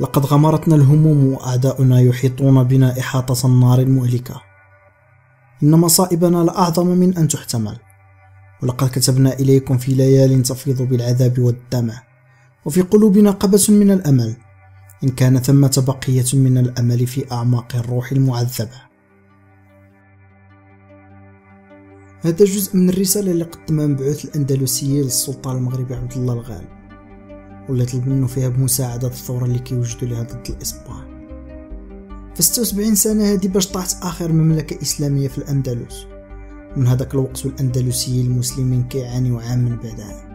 لقد غمرتنا الهموم وأعداؤنا يحيطون بنا إحاطة النار المهلكة. إن مصائبنا لأعظم من أن تحتمل. ولقد كتبنا إليكم في ليال تفيض بالعذاب والدمع وفي قلوبنا قبس من الأمل. إن كان ثمة بقية من الأمل في أعماق الروح المعذبة. هذا جزء من الرسالة اللي قدمها مبعوث الأندلسية للسلطان المغربي عبد الله الغالب واللي طلب منه فيها بمساعدة الثورة اللي كيوجدوا لها ضد الإسبان. في 76 سنة هذه باش طاحت آخر مملكة إسلامية في الأندلس. من هذاك الوقت والأندلسيين المسلمين كيعانيوا عام من بعد عام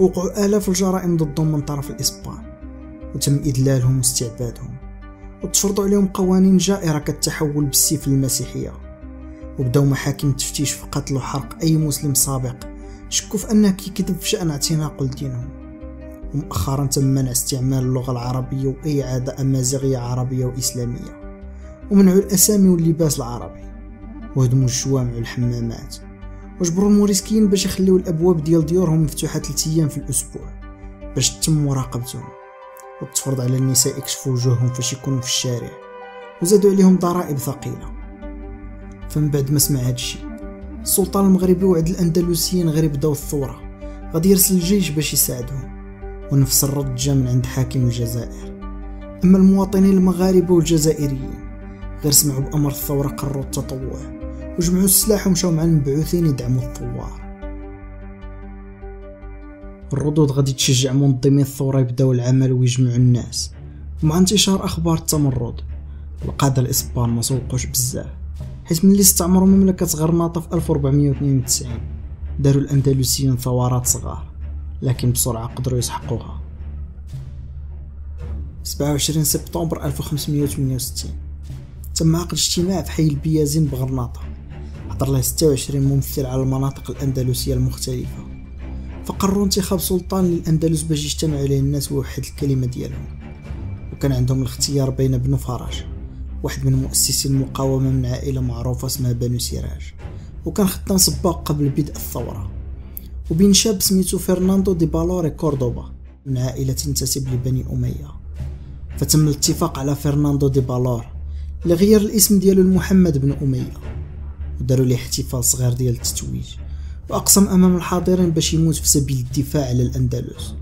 وقعوا آلاف الجرائم ضدهم من طرف الإسبان. وتم إذلالهم واستعبادهم. وتفرضوا عليهم قوانين جائرة كالتحول بالسيف للمسيحية وبداو محاكم التفتيش في قتل وحرق أي مسلم سابق. شكوا في أنه كيكذب في شأن اعتناق لدينهم. ومؤخرا تم منع استعمال اللغة العربية وأي عادة أمازيغية عربية وإسلامية ومنعوا الأسامي واللباس العربي. وهدموا الجوامع والحمامات وجبروا الموريسكيين باش يخليو الأبواب ديال ديورهم مفتوحة 3 أيام في الأسبوع. باش تتم مراقبتهم. وتفرض على النساء يكشفوا وجوههم فاش يكونوا في الشارع. وزادوا عليهم ضرائب ثقيلة. فمن بعد ما سمع هادشي السلطان المغربي وعد الأندلسيين غير يبداو الثورة. غادي يرسل الجيش باش يساعدهم. ونفس الرد جا من عند حاكم الجزائر. أما المواطنين المغاربة والجزائريين غير سمعوا بأمر الثورة قرروا التطوع وجمعوا السلاح ومشاو مع المبعوثين يدعموا الثوار. الردود غادي تشجع منظمين الثورة يبداو العمل ويجمعوا الناس. ومع انتشار أخبار التمرد القادة الإسبان ما سوقوش بزاف حيت ملي استعمروا مملكة غرناطة في 1492 داروا الأندلسيين ثورات صغار. لكن بسرعة قدروا يسحقوها. 27 سبتمبر 1568 تم عقد اجتماع في حي البيازين بغرناطة. حضر له 26 ممثل على المناطق الأندلسية المختلفة. فقرروا انتخاب سلطان للأندلس باش يجتمع عليه الناس ويوحد الكلمة ديالهم. وكان عندهم الاختيار بين ابن فراج واحد من مؤسسي المقاومة من عائلة معروفة اسمها بنو سراج. وكان خدام سباق قبل بدء الثورة. وبين شاب سميتو فرناندو دي بالوري كوردوبا من عائلة تنتسب لبني أمية فتم الاتفاق على فرناندو دي بالور اللي غير الاسم ديالو لمحمد بن أمية وداروا ليه احتفال صغير ديال التتويج وأقسم أمام الحاضرين باش يموت في سبيل الدفاع على الأندلس.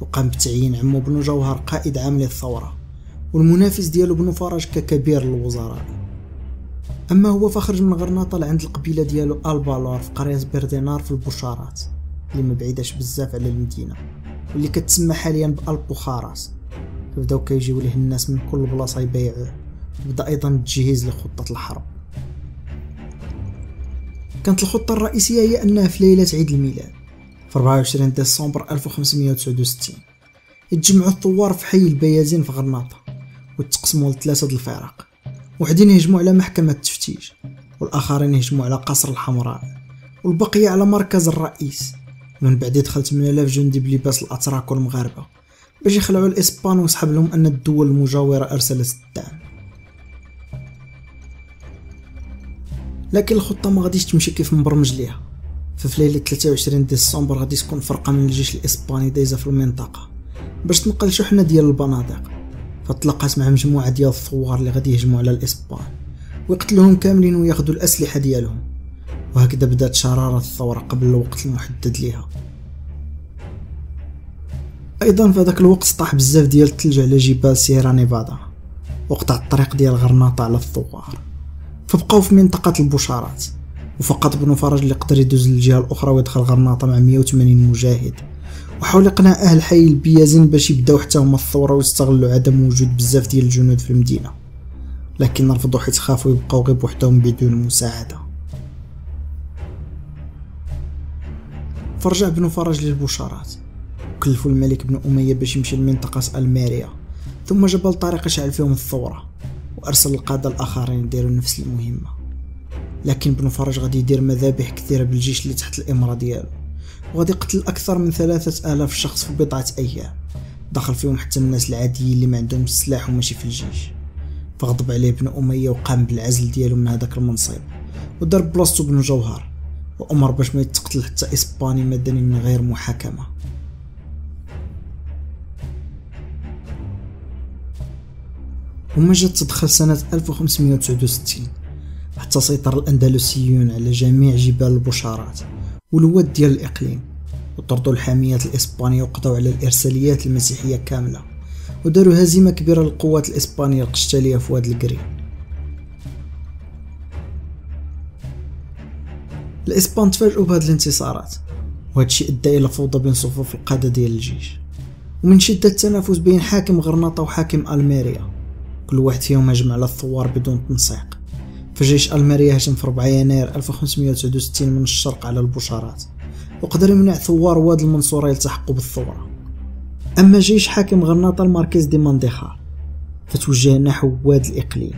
وقام بتعيين عمو بن جوهر قائد عام للثورة. والمنافس ديالو بن فرج ككبير الوزراء. أما هو فخرج من غرناطة لعند القبيلة ديالو البالور في قرية بردينار في البشارات. اللي ما بعيداش بزاف على المدينة واللي كتسمى حاليا بألبوخاراس فبداو كيجيو ليه الناس من كل بلاصة يبايعوه وبدا أيضا التجهيز لخطة الحرب. كانت الخطة الرئيسية هي أنها في ليلة عيد الميلاد في 24 ديسمبر 1569 يتجمعوا الثوار في حي البيازين في غرناطة وتقسموا لثلاثة الفرق. وحدين يهجموا على محكمة التفتيش والآخرين يهجموا على قصر الحمراء والبقية على مركز الرئيس. ومن بعد يدخل 8000 جندي بلباس الأتراك والمغاربة. باش يخلعوا الإسبان ويسحب لهم أن الدول المجاورة أرسلت الدعم لكن الخطة ما غاديش تمشي كيف مبرمج ليها. ففي ليلة 23 ديسمبر غادي تكون فرقة من الجيش الإسباني دايزة في المنطقة. باش تنقل شحنة ديال البنادق. فتلقات مع مجموعة ديال الثوار اللي غادي يهجموا على الإسبان. ويقتلوهم كاملين وياخدوا الأسلحة ديالهم. وهكذا بدأت شرارة الثورة قبل الوقت المحدد ليها. أيضا في هذاك الوقت طاح بزاف ديال الثلج على جبال سيرا نيفادا وقطع الطريق ديال غرناطة على الثوار. فبقاو في منطقة البشارات وفقط بن فرج اللي قدر يدوز للجهة الأخرى ويدخل غرناطة مع 180 مجاهد. وحاول يقنع أهل حي البيازين باش يبداو حتى هما الثورة ويستغلوا عدم وجود بزاف ديال الجنود في المدينة. لكن رفضوا حيت خافوا يبقاو غير بوحدهم بدون مساعدة. فرجع بن فرج للبشارات. وكلفوا الملك بن أمية باش يمشي لمنطقة الماريا ثم جبل طريق يشعل فيهم الثورة وأرسل القادة الآخرين يديروا نفس المهمة. لكن بن فرج غادي يدير مذابح كثيرة بالجيش اللي تحت الإمارة ديالو. وغادي يقتل أكثر من ثلاثة آلاف شخص في بضعة أيام. دخل فيهم حتى الناس العاديين اللي ما عندهم السلاح وماشي في الجيش. فغضب عليه بن أمية وقام بالعزل ديالو من هذاك المنصب ودار بلاصتو بن جوهر. وأمر باش ما يتقتل حتى إسباني مدني من غير محاكمة. وما جات تدخل سنة 1569 حتى سيطر الأندلسيون على جميع جبال البشارات والواد ديال الإقليم. وطردوا الحاميات الإسبانية وقضوا على الإرساليات المسيحية كاملة. وداروا هزيمة كبيرة للقوات الإسبانية القشتالية في واد الجرين الإسبان تفاجئوا بهاد الانتصارات. وهادشي أدى إلى فوضى بين صفوف القادة ديال الجيش. ومن شدة التنافس بين حاكم غرناطة وحاكم ألميريا. كل واحد فيهم هجم على الثوار بدون تنسيق. فجيش ألميريا هجم في 4 يناير 1569 من الشرق على البشارات. وقدر يمنع ثوار واد المنصورة يلتحقوا بالثورة. أما جيش حاكم غرناطة الماركيز دي مانديخار فتوجه نحو واد الإقليم.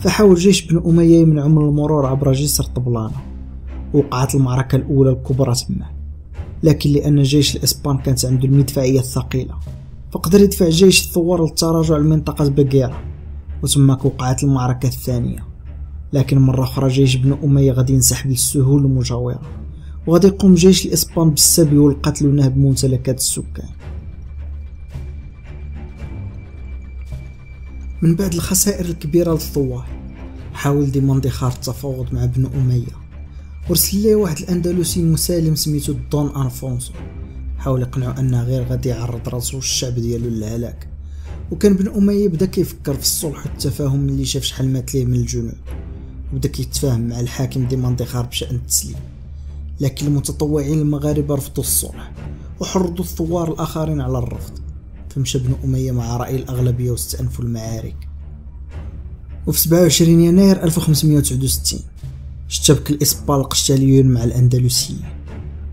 فحاول جيش بن أمية يمنعهم من المرور عبر جسر طبلانة. وقعت المعركة الأولى الكبرى تما. لكن لأن جيش الإسبان كانت عنده المدفعية الثقيلة فقدر يدفع جيش الثوار للتراجع لمنطقة بقيرة وتماك وقعت المعركة الثانية. لكن مرة أخرى جيش بن أمية غادي ينسحب للسهول المجاورة وغادي يقوم جيش الإسبان بالسبي والقتل ونهب ممتلكات السكان. من بعد الخسائر الكبيرة للثوار حاول ديمانديخار التفاوض مع ابن أمية. ورسل ليه واحد الأندلسي مسالم سميتو دون ألفونسو حاول يقنعو أنه غير غادي يعرض راسو والشعب ديالو للهلاك. وكان بن أمية بدا كيفكر في الصلح والتفاهم ملي شاف شحال مات ليه من الجنود. وبدأ كيتفاهم مع الحاكم ديمانديخار بشأن التسليم. لكن المتطوعين المغاربة رفضوا الصلح وحرضوا الثوار الآخرين على الرفض. فمشى ابن أمية مع رأي الأغلبية واستأنفوا المعارك. وفي 27 يناير 1569 اشتبك الإسبان القشتاليون مع الأندلسيين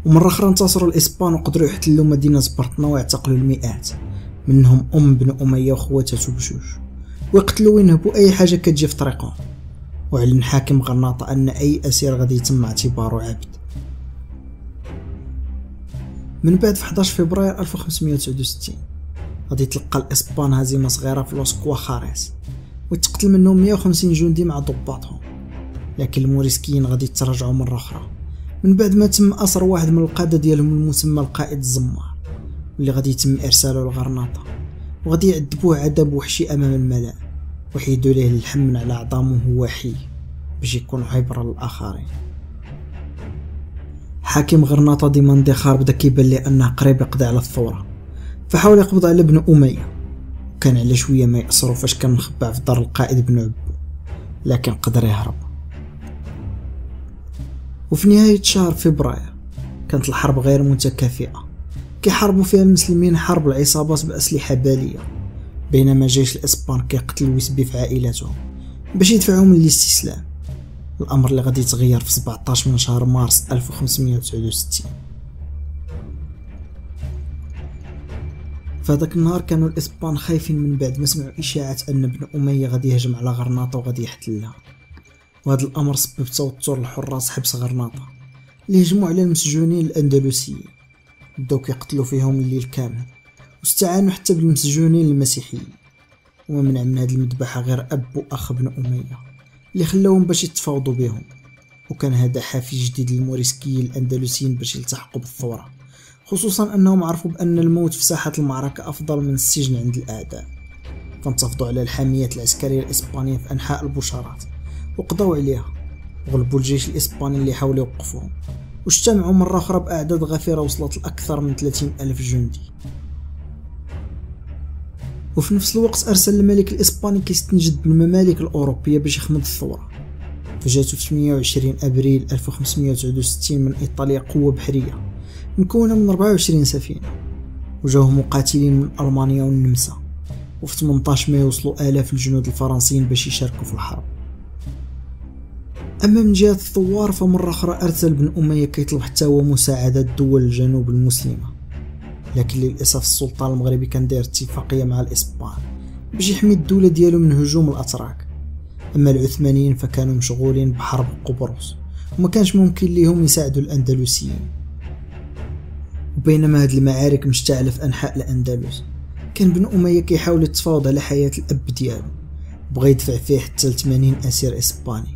ومرة أخرى انتصروا الإسبان وقدروا يحتلوا مدينة برطنة ويعتقلوا المئات. منهم أم بن أمية وخواتها بجوج ويقتلوا وينهبوا أي حاجة كتجي في طريقهم وعلن حاكم غرناطة أن أي أسير غادي يتم اعتباره عبد. من بعد في 11 فبراير 1569 غادي يتلقى الإسبان هزيمة صغيرة في لوس كواخاريس ويتقتل منهم 150 جندي مع ضباطهم. لكن الموريسكيين غادي يتراجعوا مرة أخرى. من بعد ما تم اسر واحد من القادة ديالهم المسمى القائد الزمار واللي غادي يتم إرساله لغرناطه وغادي يعذبوه عذاب وحشي أمام الملأ وحيدوا ليه من على عظامه هو حي باش يكون عبره للاخرين حاكم غرناطة ديمانديخار بدا كيبان ليه أنه قريب يقضي على الثورة. فحاول يقبض على ابن أمية. كان على شوية ما يأسرو فاش كان مخبع في دار القائد بن عبو لكن قدر يهرب. وفي نهاية شهر فبراير كانت الحرب غير متكافئة. كيحاربوا فيها المسلمين حرب العصابات بأسلحة بالية بينما جيش الإسبان كيقتل ويسبي في عائلاتهم باش يدفعهم للاستسلام. الأمر اللي غادي يتغير في 17 من شهر مارس 1569 فهذاك النهار كانوا الإسبان خايفين من بعد ما سمعوا إشاعات أن ابن أمية غادي يهجم على غرناطة وغادي يحتلها. وهذا الأمر سبب توتر الحراس حبس غرناطة. اللي هجموا على المسجونين الأندلسيين؟ بداو كيقتلوا فيهم الليل كامل. واستعانوا حتى بالمسجونين المسيحيين. وما منع من هذه المذبحة غير أب وأخ بن أمية اللي خلاوهم باش يتفاوضوا بهم. وكان هذا حافز جديد للموريسكيين الأندلسيين باش يلتحقوا بالثورة خصوصا أنهم عرفوا بأن الموت في ساحة المعركة أفضل من السجن عند الأعداء. فانتفضوا على الحاميات العسكرية الإسبانية في أنحاء البشارات. وقضوا عليها. وغلبوا الجيش الإسباني اللي حاول يوقفوهم. واجتمعوا مرة أخرى بأعداد غفيرة وصلت لأكثر من 30 ألف جندي. وفي نفس الوقت أرسل الملك الإسباني كيستنجد بالممالك الأوروبية باش يخمد الثورة. فجاتو في 28 أبريل 1569 من إيطاليا قوة بحرية مكونة من 24 سفينة. وجاو مقاتلين من ألمانيا والنمسا. وفي 18 مايو وصلوا آلاف الجنود الفرنسيين باش يشاركوا في الحرب. أما من جهة الثوار فمرة أخرى أرسل بن أمية كيطلب حتى هو مساعدة دول الجنوب المسلمة. لكن للأسف السلطان المغربي كان داير اتفاقية مع الإسبان باش يحمي الدولة ديالو من هجوم الأتراك. أما العثمانيين فكانوا مشغولين بحرب قبرص وما كانش ممكن ليهم يساعدوا الأندلسيين. وبينما هاد المعارك مشتعلة في أنحاء الأندلس كان بن أمية كيحاول يتفاوض على حياة الأب ديالو بغى يدفع فيه حتى لثمانين أسير إسباني.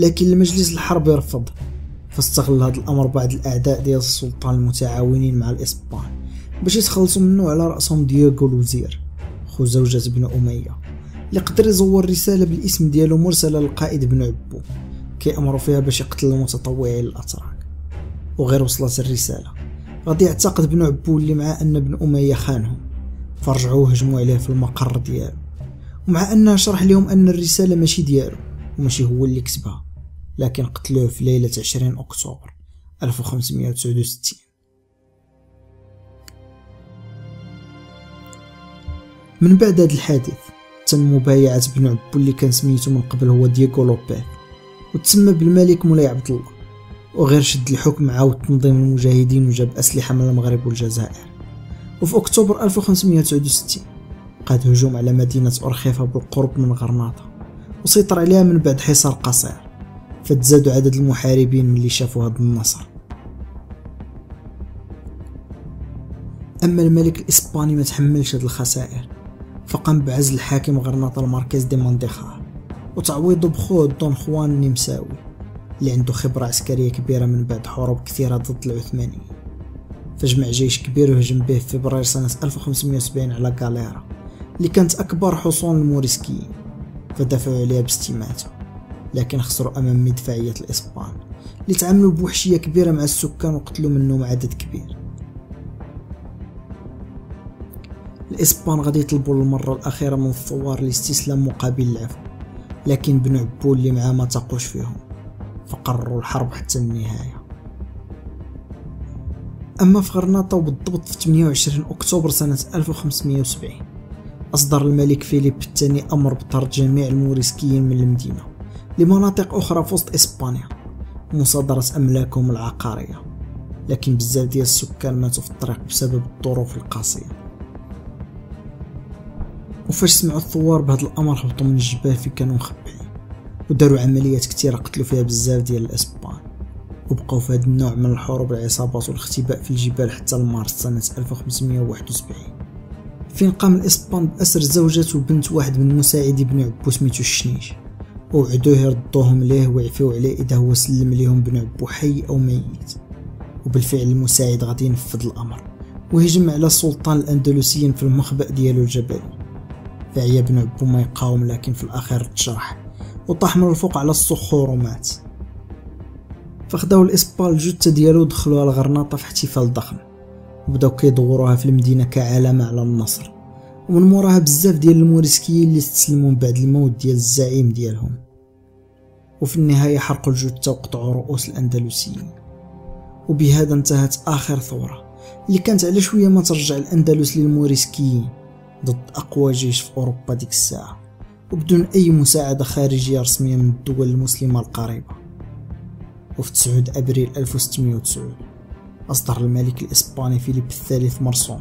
لكن المجلس الحرب يرفض فاستغل هذا الأمر بعض الأعداء ديال السلطان المتعاونين مع الإسبان باش يتخلصوا منه على رأسهم دييغو الوزير خو زوجة بن أمية اللي قدر يزور رسالة بالاسم ديالو مرسلة للقائد بن عبو كيأمروا فيها باش يقتل المتطوعين الأتراك. وغير وصلت الرسالة غادي يعتقد بن عبو اللي معاه أن بن أمية خانهم. فرجعوا هجموا عليه في المقر ديالو. ومع أنه شرح لهم أن الرسالة ماشي ديالو وماشي هو اللي كتبها. لكن قتلوه في ليلة 20 أكتوبر 1569 من بعد هذا الحادث تم مبايعة بن عبو اللي كان سميتو من قبل هو دييغو لوبيز وتسمى بالملك مولاي عبد الله وغير شد الحكم عاود تنظيم المجاهدين وجاب أسلحة من المغرب والجزائر. وفي أكتوبر 1569 قاد هجوم على مدينة أرخيفة بالقرب من غرناطة وسيطر عليها من بعد حصار قصير. فتزادوا عدد المحاربين ملي شافوا هذا النصر. أما الملك الإسباني ما تحملش هاد الخسائر فقام بعزل الحاكم غرناطة الماركيز دي مونديخار وتعويضه بخوه دون خوان النمساوي اللي عنده خبرة عسكرية كبيرة من بعد حروب كثيرة ضد العثمانيين. فجمع جيش كبير وهجم به في فبراير سنة 1570 على غاليرا اللي كانت أكبر حصون الموريسكيين فدافعوا عليها باستماتة. لكن خسروا أمام مدفعية الإسبان اللي تعاملوا بوحشية كبيرة مع السكان وقتلوا منهم عدد كبير. الإسبان غادي يطلبوا للمرة الأخيرة من الثوار الاستسلام مقابل العفو لكن بن عبو اللي معاه ما تقوش فيهم فقرروا الحرب حتى النهاية. أما في غرناطة وبالضبط في 28 أكتوبر سنة 1570 أصدر الملك فيليب الثاني أمر بطرد جميع الموريسكيين من المدينة. لمناطق أخرى في وسط إسبانيا. ومصادرة أملاكهم العقارية. لكن بزاف ديال السكان ماتوا في الطريق بسبب الظروف القاسية. وفاش سمعوا الثوار بهذا الأمر هبطوا من الجبال في كانوا مخبئين وداروا عمليات كتيرة قتلوا فيها بزاف ديال الأسبان. وبقاو في هذا النوع من الحروب العصابات والاختباء في الجبال حتى لمارس سنة 1571 فين قام الإسبان بأسر زوجة وبنت واحد من مساعدي بن عبو سميتو الشنيش ووعدوه يردوهم ليه ويعفيو عليه إذا هو سلم ليهم بن عبو حي أو ميت. وبالفعل المساعد غادي ينفذ الأمر. وهجم على السلطان الأندلسيين في المخبأ ديالو الجبلي. فعيا بن عبو ما يقاوم لكن في الأخير تشرح وطاح من الفوق على الصخور ومات فخداو الإسبال الجثة ديالو ودخلوها لغرناطة في احتفال ضخم. وبداو كيدوروها في المدينة كعلامة على النصر. ومن موراها بزاف ديال الموريسكيين اللي استسلموا بعد الموت ديال الزعيم ديالهم. وفي النهاية حرقوا الجثة وقطعوا رؤوس الأندلسيين. وبهذا انتهت آخر ثورة اللي كانت على شوية ما ترجع الأندلس للموريسكيين ضد أقوى جيش في أوروبا ديك الساعة. وبدون أي مساعدة خارجية رسمية من الدول المسلمة القريبة. وفي 9 أبريل 1609 أصدر الملك الإسباني فيليب الثالث مرسوم.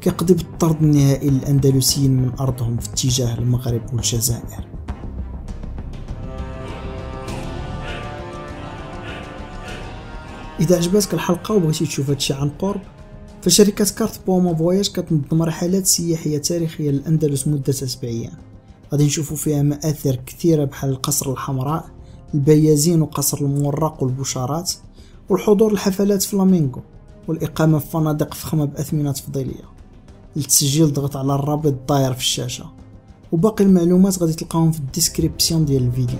كيقضي بالطرد النهائي للأندلسيين من أرضهم في اتجاه المغرب والجزائر. إذا عجبتك الحلقة وبغيتي تشوف هادشي عن قرب فشركة كارت بوما فواياج كتنظم رحلات سياحية تاريخية للأندلس مدة أسبوع أيام غادي نشوفو فيها مآثر كثيرة بحال القصر الحمراء البيازين وقصر المورق والبشارات والحضور لحفلات فلامينغو والإقامة في فنادق فخمة بأثمنة تفضيلية. للتسجيل ضغط على الرابط الداير في الشاشة. وباقي المعلومات غادي تلقاهم في ال description ديال الفيديو.